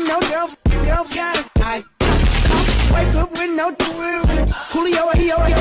no girls, girls got it. I wake up with no Julio, yo, yo,